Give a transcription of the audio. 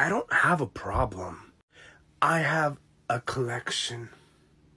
I don't have a problem. I have a collection.